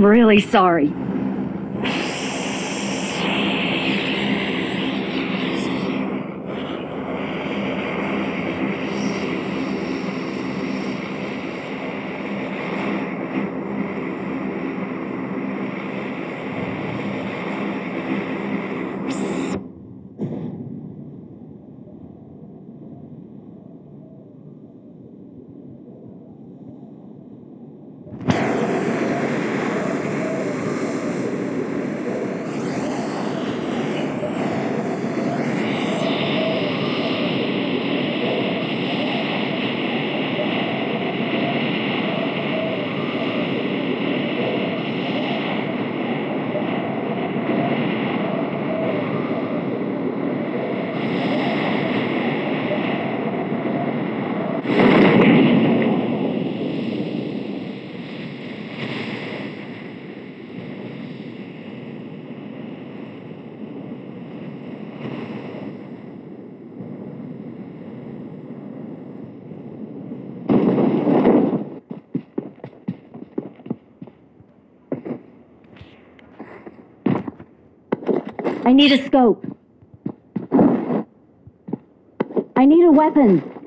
I'm really sorry. I need a scope. I need a weapon.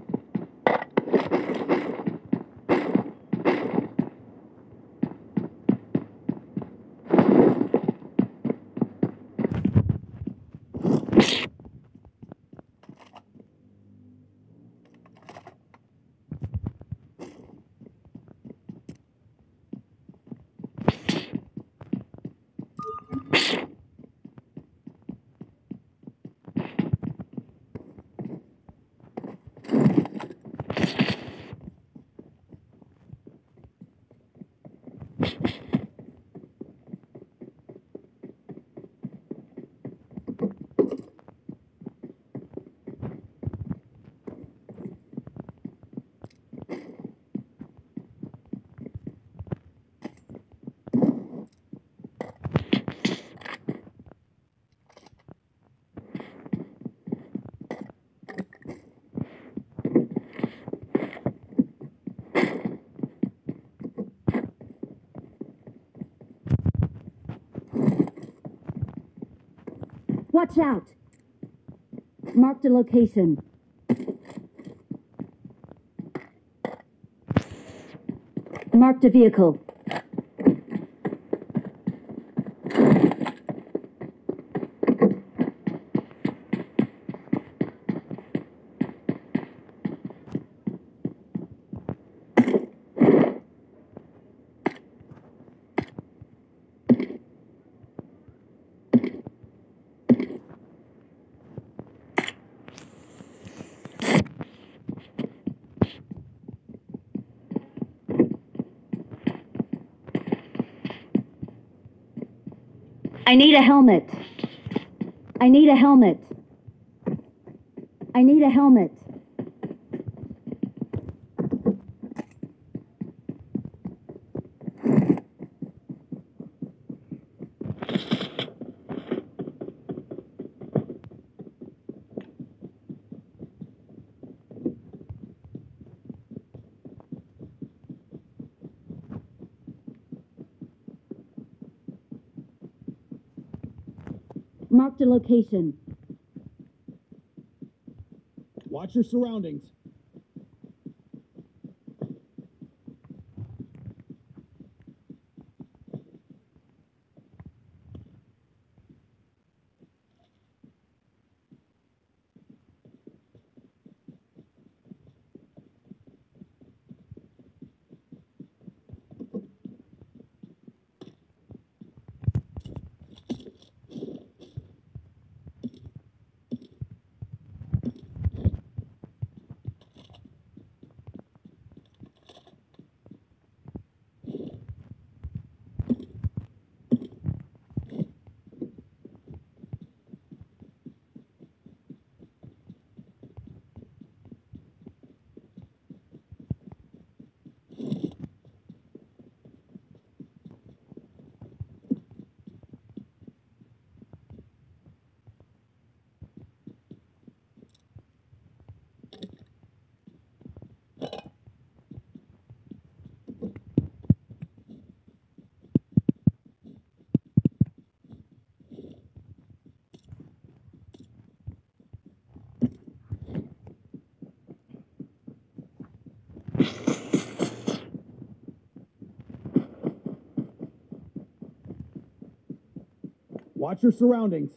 Watch out! Mark the location. Mark the vehicle. I need a helmet. I need a helmet. I need a helmet. Mark the location. Watch your surroundings. Watch your surroundings.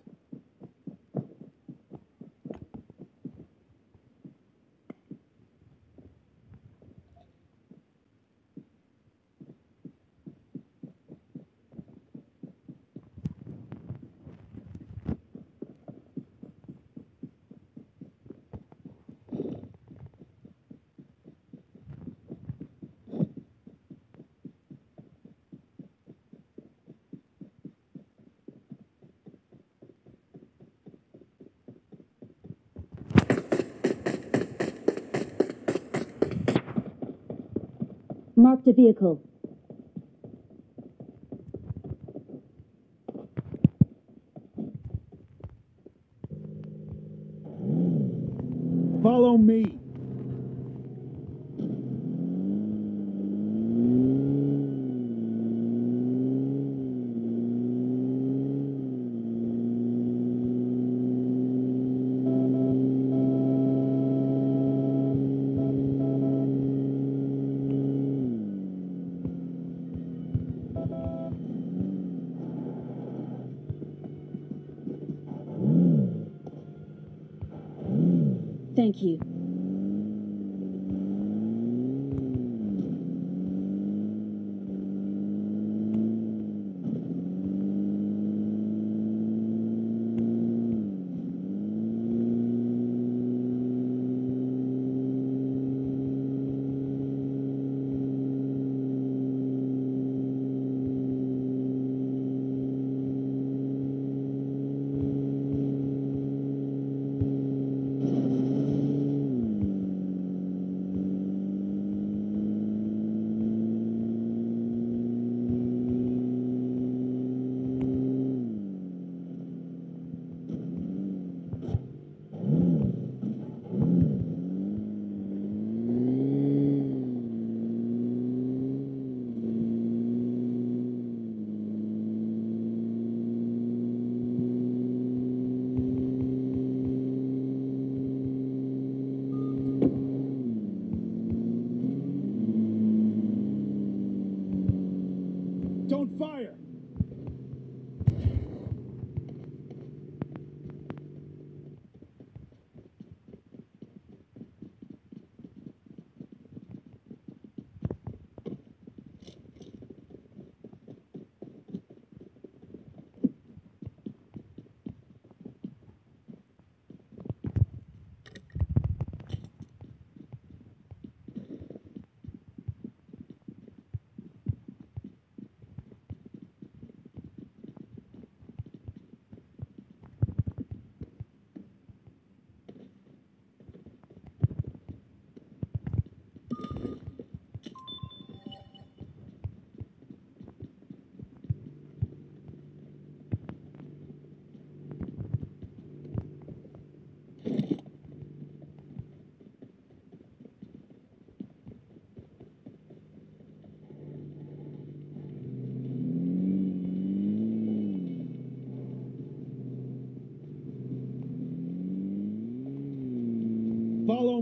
Marked a vehicle. Thank you.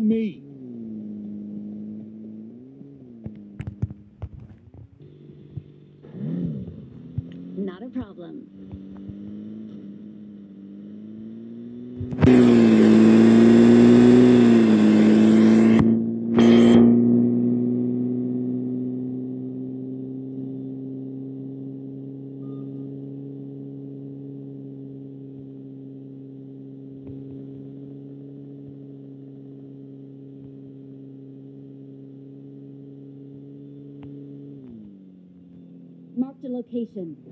Me.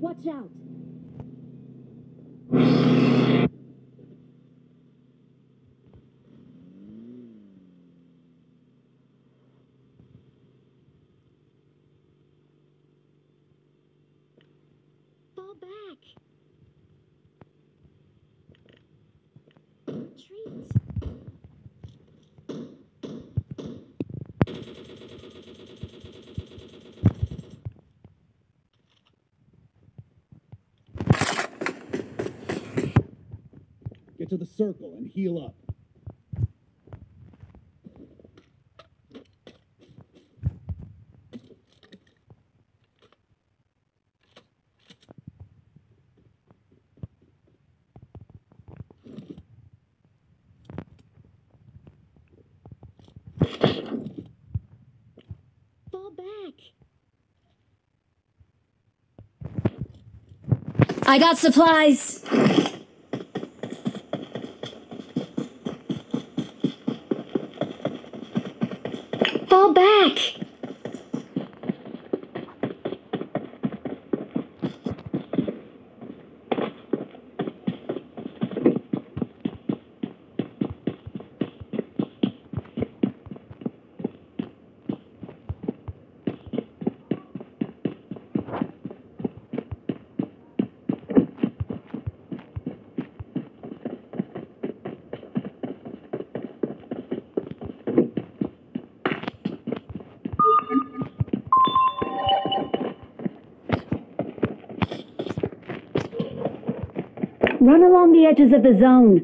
Watch out. to the circle and heal up. Fall back. I got supplies. Run along the edges of the zone.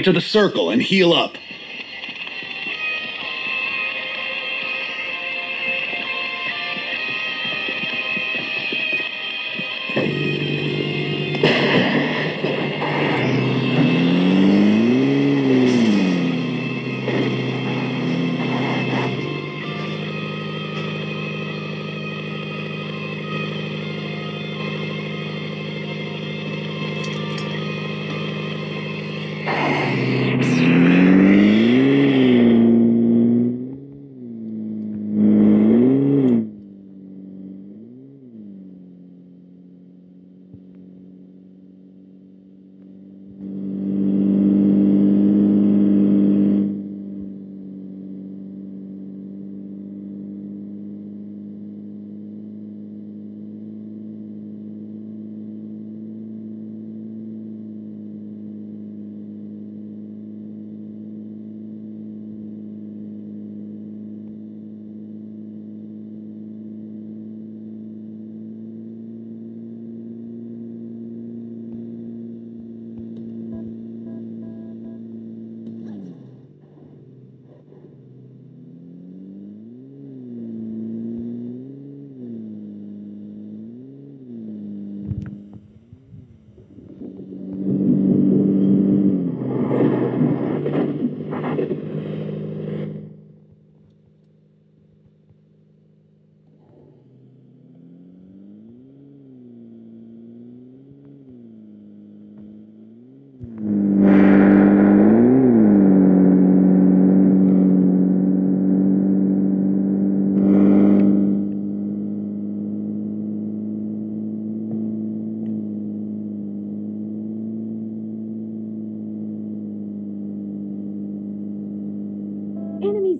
Get to the circle and heal up.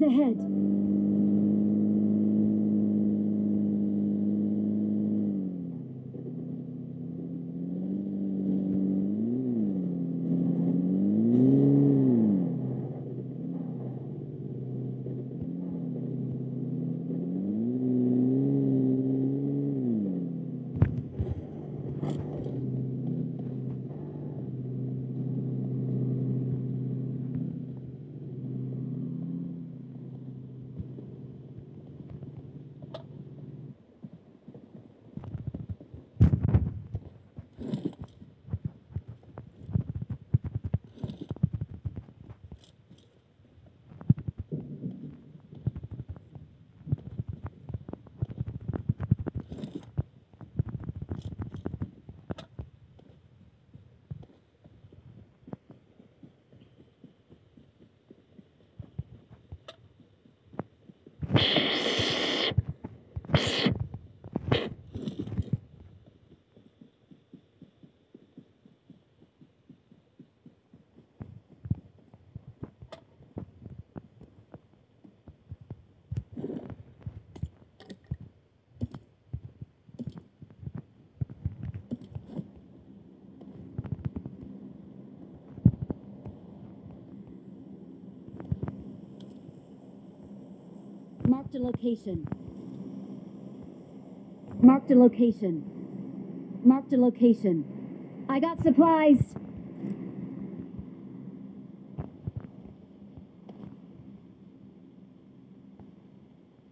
Ahead! Marked a location. Marked a location. Marked a location. I got supplies.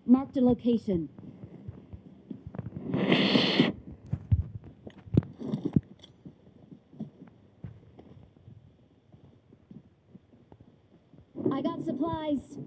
Marked a location. I got supplies.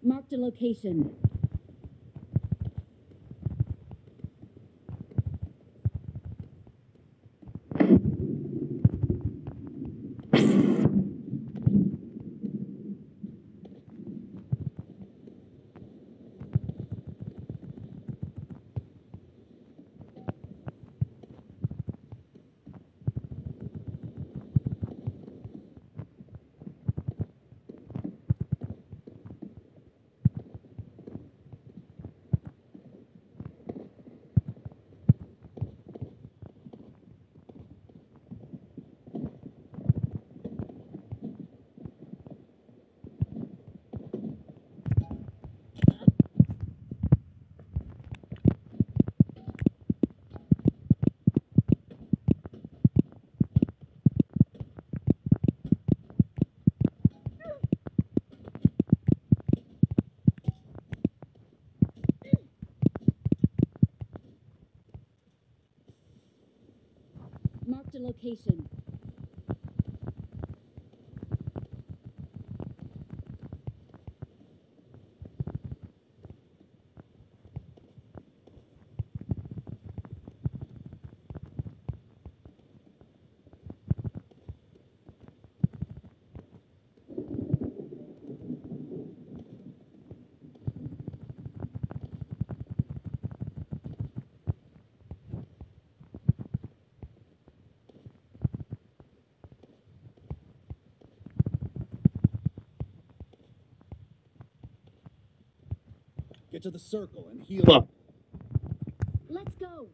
Marked a location. Location. Get to the circle and heal up. Let's go.